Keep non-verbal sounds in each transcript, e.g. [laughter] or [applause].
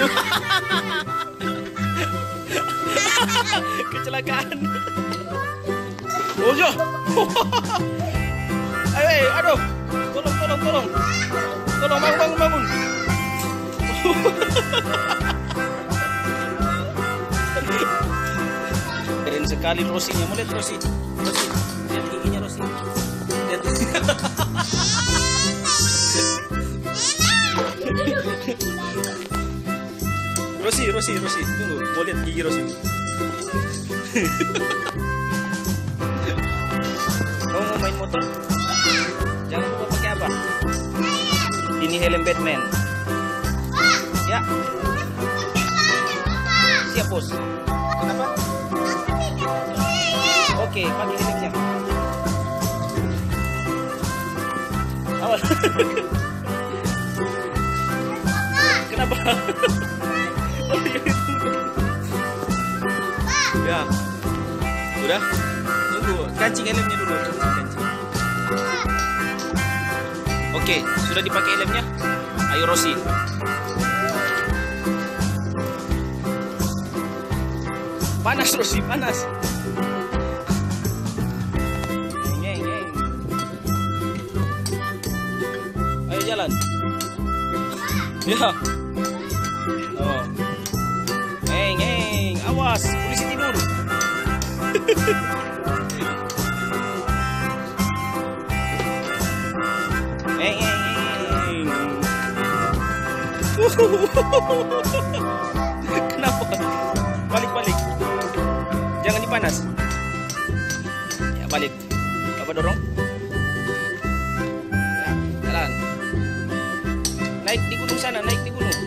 [laughs] Kecelakaan. Oh, ya. Hei, aduh. Tolong, tolong, tolong. Tolong bangun, bangun, bangun. [laughs] Keren sekali Rosinya, mulai Rosi. Rosi. Rosi, Rosi, Rosi. Tunggu, mau lihat gigi Rosi. [laughs] Kamu mau main motor? Jangan lupa pakai apa? Ini helm Batman. Ya. Siap, Bos. Kenapa? Oke, pakai helmnya. Awas. [laughs] Kenapa? [laughs] Ya. Sudah? Tunggu, kancing helmnya dulu. Oke, sudah dipakai helmnya? Ayo Rosi. Panas Rosi, panas. Ayo jalan. Ya. Oh. Awas, polisi tidur. Ngeng, ngeng, ngeng. Kenapa? Balik, balik. Jangan dipanas. Ya, balik. Apa dorong? Ya, jalan. Naik di gunung sana, naik di gunung.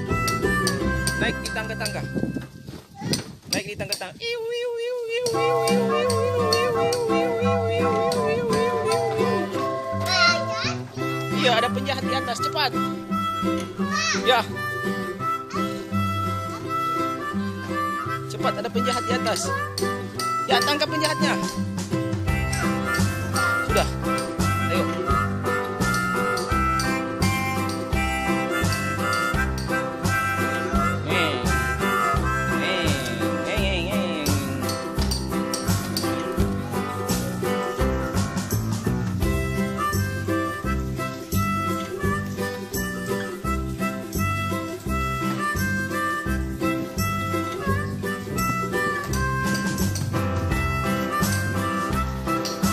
Naik di tangga-tangga kitang kata iu Iya, ada penjahat di atas, cepat. Ya. Cepat, ada penjahat di atas. Ya, tangkap penjahatnya. Sudah.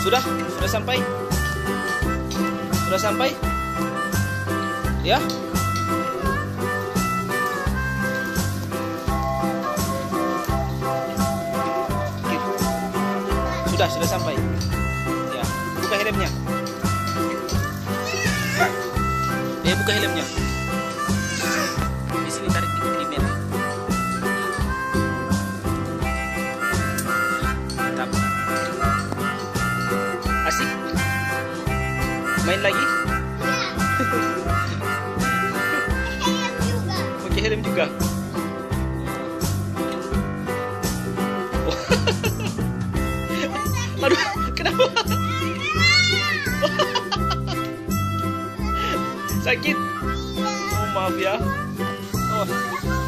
Sudah? Sudah sampai? Sudah sampai? Ya? Sudah, sudah sampai. Ya, buka helmnya. Eh, buka helmnya. Main lagi? Pakai helm juga. [laughs] Aduh, kenapa? [laughs] Sakit. Oh, maaf ya. Oh.